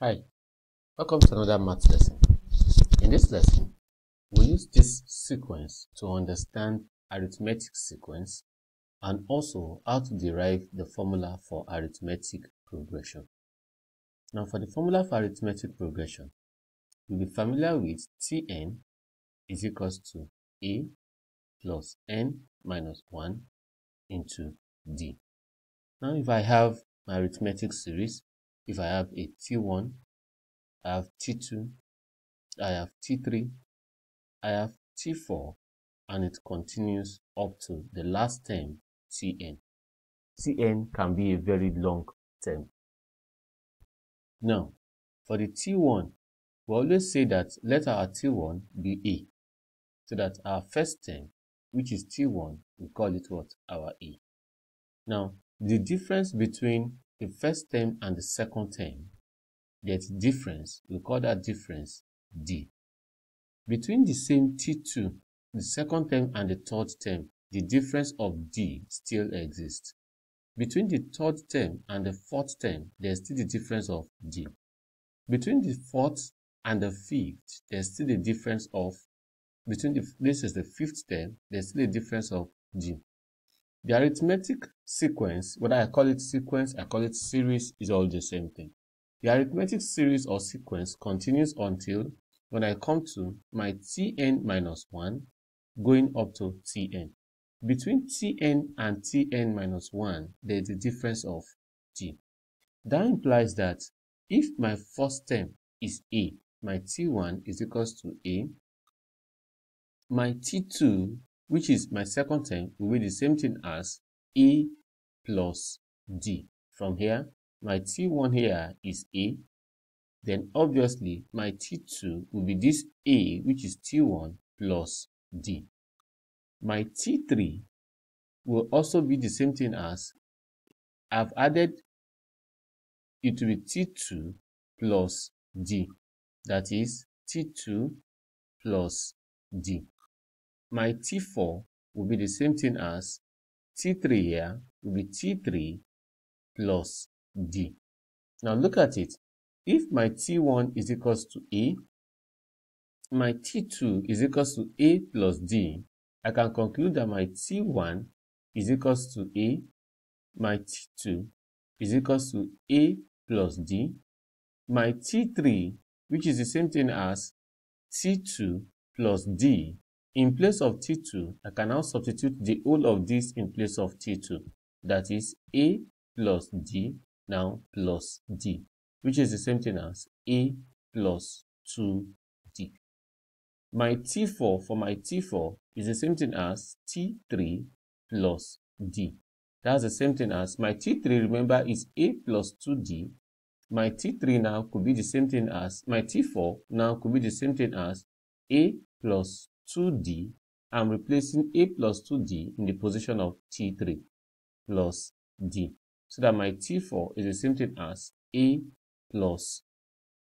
Hi, welcome to another math lesson. In this lesson, we use this sequence to understand arithmetic sequence and also how to derive the formula for arithmetic progression. Now for the formula for arithmetic progression, you'll be familiar with Tn is equals to A plus n minus 1 into D. Now if I have my arithmetic series, if I have a T1, I have T2, I have T3, I have T4, and it continues up to the last term, Tn. Tn can be a very long term. Now, for the T1, we always say that let our T1 be A, so that our first term, which is T1, we call it what? Our A. Now, the difference between the first term and the second term, there's difference. We call that difference D. Between the same T2, the second term and the third term, the difference of D still exists. Between the third term and the fourth term, there's still the difference of D. Between the fourth and the fifth, there's still the difference of, between the, this is the fifth term, there's still a difference of D. The arithmetic sequence, whether I call it sequence, I call it series, is all the same thing. The arithmetic series or sequence continues until when I come to my Tn minus 1 going up to Tn. Between Tn and Tn minus 1, there is a difference of T. That implies that if my first term is A, my T1 is equals to A, my T2 which is my second term, will be the same thing as A plus D. From here, my T1 here is A. Then obviously, my T2 will be this A, which is T1 plus D. My T3 will also be the same thing as I've added it will be T2 plus D. That is T2 plus D my T4 will be the same thing as T3 here will be T3 plus D. Now look at it. If my T1 is equals to A, my T2 is equals to A plus D, I can conclude that my T1 is equals to A, my T2 is equals to A plus D, my T3, which is the same thing as T2 plus D, in place of T2, I can now substitute the whole of this in place of T2. That is A plus D now plus D, which is the same thing as A plus 2D. My T4 for my T4 is the same thing as T3 plus D. That's the same thing as my T3, remember, is A plus 2D. My T3 now could be the same thing as, my T4 now could be the same thing as A plus 2d, I'm replacing a plus 2d in the position of t3 plus d. So that my t4 is the same thing as a plus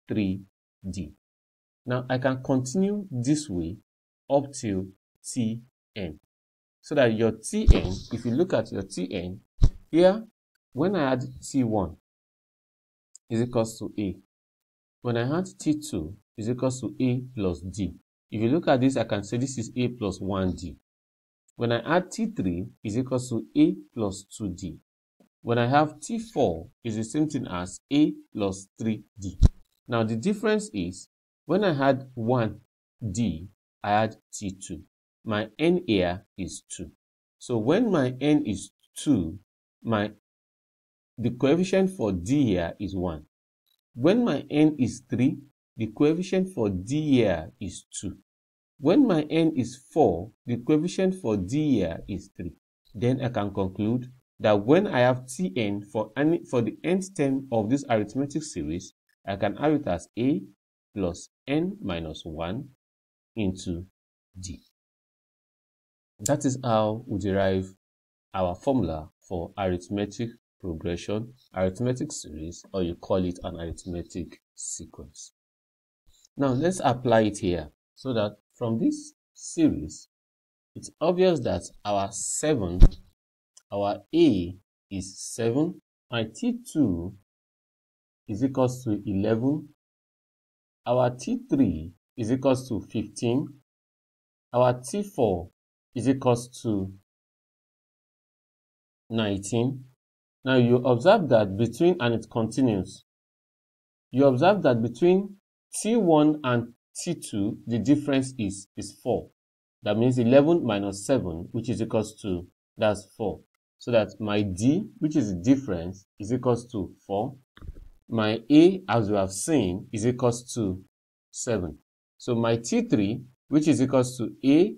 3d. Now I can continue this way up till tn. So that your tn, if you look at your tn, here, when I add t1 is equals to a. When I add t2 is equals to a plus d. If you look at this, I can say this is a plus 1d. When I add t3 is equals to a plus 2d. When I have t4 is the same thing as a plus 3d. Now the difference is when I had 1d, I add t2. My n here is 2. So when my n is 2, my the coefficient for d here is 1. When my n is 3, the coefficient for D is 2. When my n is 4, the coefficient for D is 3. Then I can conclude that when I have Tn for, any, for the nth term of this arithmetic series, I can have it as A plus n minus 1 into D. That is how we derive our formula for arithmetic progression, arithmetic series, or you call it an arithmetic sequence. Now let's apply it here so that from this series, it's obvious that our 7, our A is 7, my T2 is equals to 11. Our T3 is equals to 15. Our T4 is equals to 19. Now you observe that between, and it continues, you observe that between T1 and T2, the difference is, is 4. That means 11 minus 7, which is equals to, that's 4. So that my D, which is the difference, is equals to 4. My A, as we have seen, is equals to 7. So my T3, which is equals to A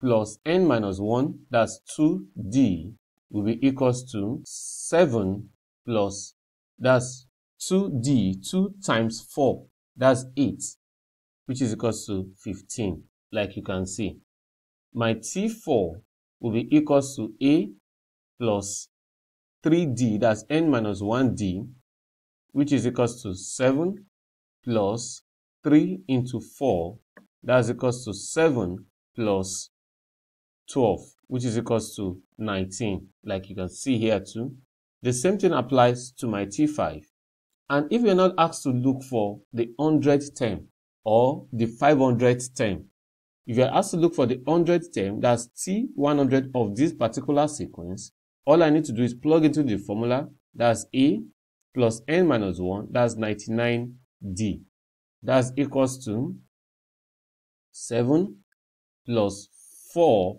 plus N minus 1, that's 2D, will be equals to 7 plus, that's 2D, 2 times 4, that's 8, which is equals to 15, like you can see. My T4 will be equals to A plus 3D, that's N minus 1D, which is equals to 7 plus 3 into 4, that's equals to 7 plus 12, which is equals to 19, like you can see here too. The same thing applies to my T5. And if you're not asked to look for the 100th term or the 500th term, if you're asked to look for the 100th term, that's T100 of this particular sequence, all I need to do is plug into the formula, that's A plus N minus 1, that's 99D. That's equals to 7 plus 4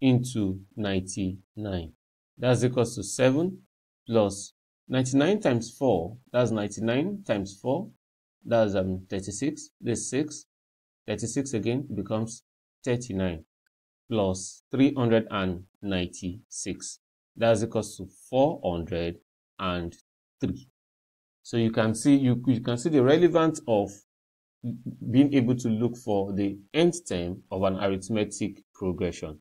into 99. That's equals to 7 plus 99 times 4, that's 99 times 4, that's um, 36, this 6, 36 again becomes 39 plus 396. That's equals to 403. So you can see you, you can see the relevance of being able to look for the nth term of an arithmetic progression.